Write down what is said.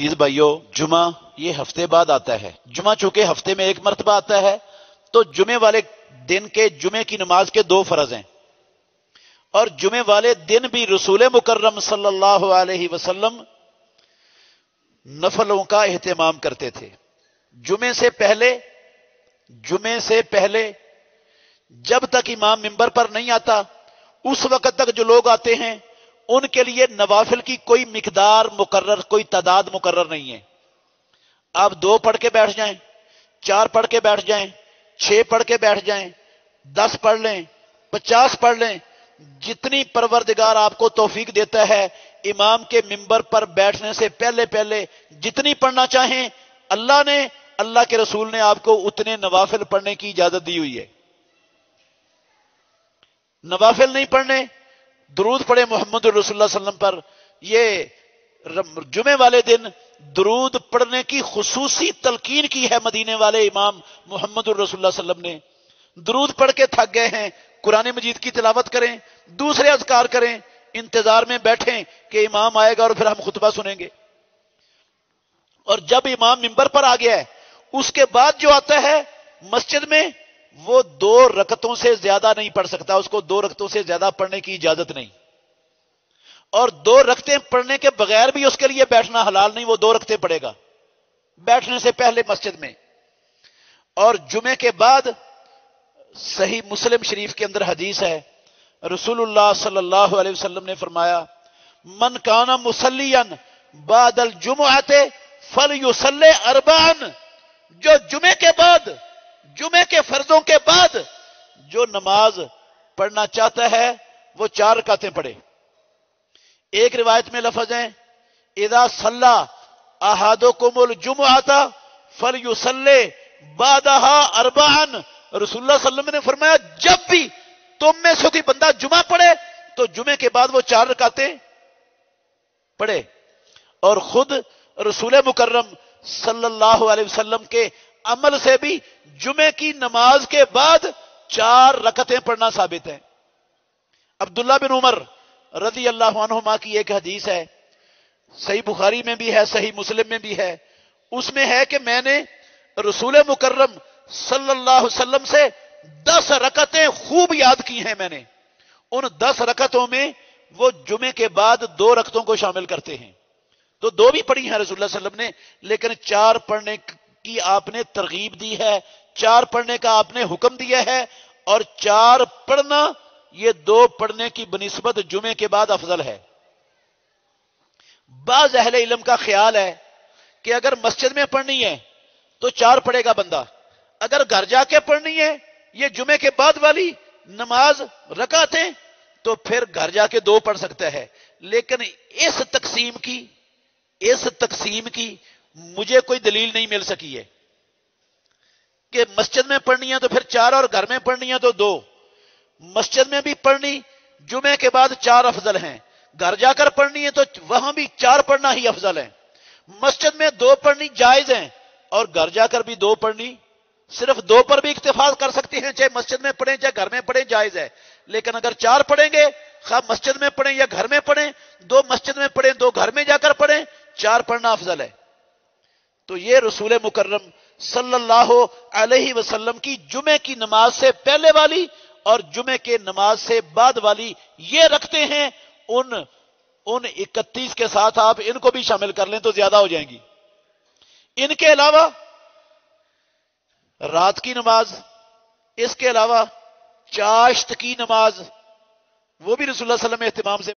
These भाइयों जुमा ये हफ़्ते बाद आता है। जुमा चूँकि हफ़्ते में एक मरतबा आता है तो जुमे वाले दिन के जुमे की नमाज़ के दो फ़र्ज़ हैं। और जुमे वाले दिन भी रसूल मुकर्रम सल्लल्लाहु अलैहि वसल्लम नफलों का एहतमाम करते थे। जुमे से पहले जुमे से पहले जब तक इमाम मिंबर पर नहीं आता, उस वक्त तक जो लोग आते हैं उनके लिए नवाफिल की कोई मिकदार मुकर्र कोई तादाद मुकर्र नहीं है। आप दो पढ़ के बैठ जाएँ, चार पढ़ के बैठ जाएँ, छह पढ़ के बैठ जाएँ, दस पढ़ लें, पचास पढ़ लें, जितनी परवरदिगार आपको तौफीक देता है, इमाम के मिंबर पर बैठने से पहले पहले जितनी पढ़ना चाहें, अल्लाह ने, अल्लाह के रसूल ने आपको उतने नवाफिल पढ़ने की इजाज़त दी हुई है। नवाफिल नहीं पढ़ने दरूद पढ़े मोहम्मद रसुल्लम पर। ये जुमे वाले दिन दरूद पढ़ने की खसूसी तलकीन की है मदीने वाले इमाम मोहम्मद रसुल्लम ने। दरूद पढ़ के थक गए हैं, कुरान मजीद की तिलावत करें, दूसरे अजकार करें, इंतज़ार में बैठें कि इमाम आएगा और फिर हम खुतबा सुनेंगे। और जब इमाम मिंबर पर आ गया है, उसके बाद जो आता है, मस्जिद में वो दो रकतों से ज़्यादा नहीं पढ़ सकता, उसको दो रकतों से ज़्यादा पढ़ने की इजाज़त नहीं। और दो रखते पढ़ने के बगैर भी उसके लिए बैठना हलाल नहीं, वो दो रखते पड़ेगा बैठने से पहले मस्जिद में। और जुमे के बाद सही मुस्लिम शरीफ के अंदर हदीस है, रसूलुल्लाह सल्लल्लाहु अलैहि वसल्लम ने फरमाया, मन काना मुसलियन बादल जुमआते फल युसल्ले अरबान। जो जुमे के बाद जुमे के फर्जों के बाद जो नमाज़ पढ़ना चाहता है, वो चार रकातें पढ़े। एक रिवायत में लफज है इदा सल्ला अहादो कुमुल जुम आता फल युसल्ले बादहा अरबान रसुल्ला सल्लम ने फरमाया, जब भी तुम में से कोई बंदा जुमा पढ़े तो जुमे के बाद वो चार रकाते पढ़े। और खुद रसूल मुकर्रम सल्लल्लाहु अलैहि वसल्लम के अमल से भी जुमे की नमाज़ के बाद चार रकतें पढ़ना साबित है। अब्दुल्ला बिन उमर रज़ी अल्लाह की एक हदीस है, सही बुखारी में भी है, सही मुस्लिम में भी है। उसमें है कि मैंने रसूल मुकर्रम सल्लल्लाहु वसल्लम से दस रकतें खूब याद की हैं मैंने। उन दस रकतों में वो जुमे के बाद दो रकतों को शामिल करते हैं। तो दो भी पढ़ी हैं रसूल वसल्लम ने, लेकिन चार पढ़ने की आपने तरगीब दी है, चार पढ़ने का आपने हुक्म दिया है, और चार पढ़ना, ये दो पढ़ने की बनस्बत जुमे के बाद अफजल है। बाज अहले इलम का ख्याल है कि अगर मस्जिद में पढ़नी है तो चार पढ़ेगा बंदा। अगर घर जाके पढ़नी है, ये जुमे के बाद वाली नमाज़, रकाते तो फिर घर जाके दो पढ़ सकता है। लेकिन इस तकसीम की, इस तकसीम की मुझे कोई दलील नहीं मिल सकी है कि मस्जिद में पढ़नी है तो फिर चार और घर में पढ़नी है तो दो। मस्जिद में भी पढ़नी, जुमे के बाद चार अफजल हैं। घर जाकर पढ़नी है तो वहाँ भी चार पढ़ना ही अफजल है। मस्जिद में दो पढ़नी जायज़ है और घर जाकर भी दो पढ़नी, सिर्फ़ दो पर भी इतफाक कर सकते हैं, चाहे मस्जिद में पढ़े, चाहे घर में पढ़े, जायज़ है। लेकिन अगर चार पढ़ेंगे खा मस्जिद में पढ़े या घर में पढ़े, दो मस्जिद में पढ़े, दो घर में जाकर पढ़े, चार पढ़ना अफजल है। तो ये रसूल मुकर्रम सल्लल्लाहु अलैहि वसल्लम की जुमे की नमाज़ से पहले वाली और जुमे के नमाज़ से बाद वाली ये रखते हैं, उन उन इकतीस के साथ आप इनको भी शामिल कर लें तो ज़्यादा हो जाएँगी। इनके अलावा, रात की नमाज़, इसके अलावा चाश्त की नमाज़, वो भी रसुल्ला सल्लम एहतमाम से